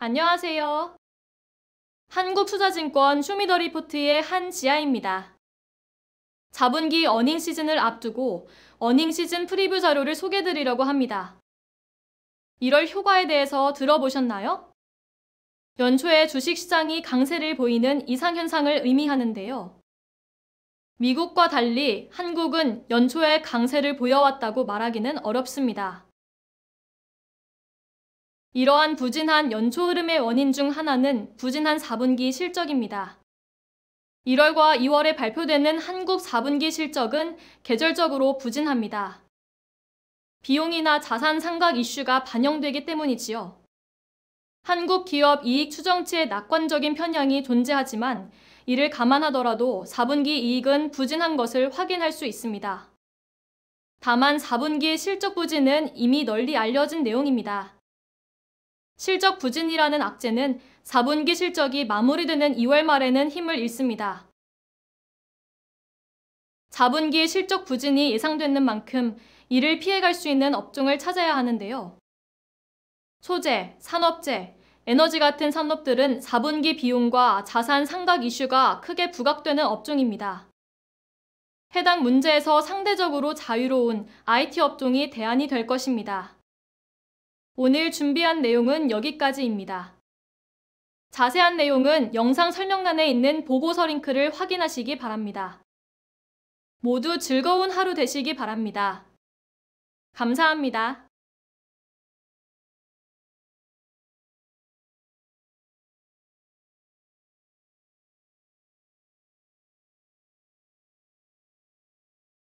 안녕하세요. 한국투자증권 쇼미더리포트의 한지아입니다. 4분기 earning season을 앞두고 earning season preview 자료를 소개드리려고 합니다. 1월 효과에 대해서 들어보셨나요? 연초에 주식시장이 강세를 보이는 이상현상을 의미하는데요. 미국과 달리 한국은 연초에 강세를 보여왔다고 말하기는 어렵습니다. 이러한 부진한 연초 흐름의 원인 중 하나는 부진한 4분기 실적입니다. 1월과 2월에 발표되는 한국 4분기 실적은 계절적으로 부진합니다. 비용이나 자산 상각 이슈가 반영되기 때문이지요. 한국 기업 이익 추정치의 낙관적인 편향이 존재하지만 이를 감안하더라도 4분기 이익은 부진한 것을 확인할 수 있습니다. 다만 4분기 실적 부진은 이미 널리 알려진 내용입니다. 실적 부진이라는 악재는 4분기 실적이 마무리되는 2월 말에는 힘을 잃습니다. 4분기 실적 부진이 예상되는 만큼 이를 피해갈 수 있는 업종을 찾아야 하는데요. 소재, 산업재, 에너지 같은 산업들은 4분기 비용과 자산 상각 이슈가 크게 부각되는 업종입니다. 해당 문제에서 상대적으로 자유로운 IT 업종이 대안이 될 것입니다. 오늘 준비한 내용은 여기까지입니다. 자세한 내용은 영상 설명란에 있는 보고서 링크를 확인하시기 바랍니다. 모두 즐거운 하루 되시기 바랍니다. 감사합니다.